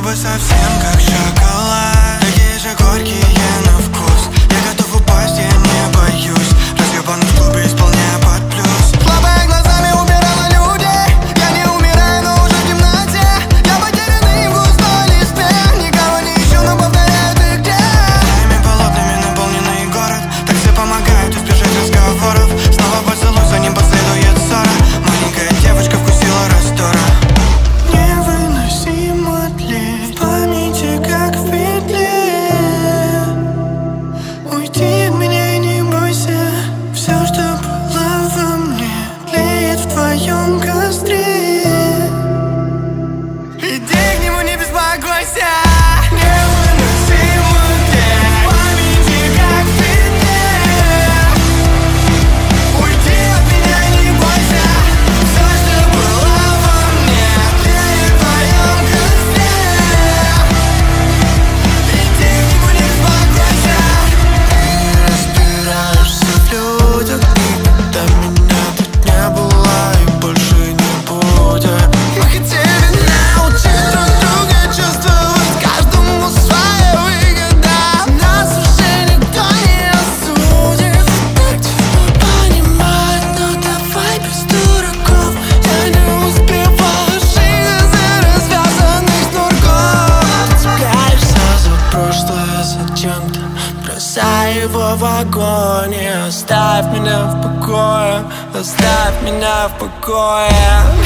губы совсем как шоколад его в огонь Оставь меня в покое, оставь меня в покое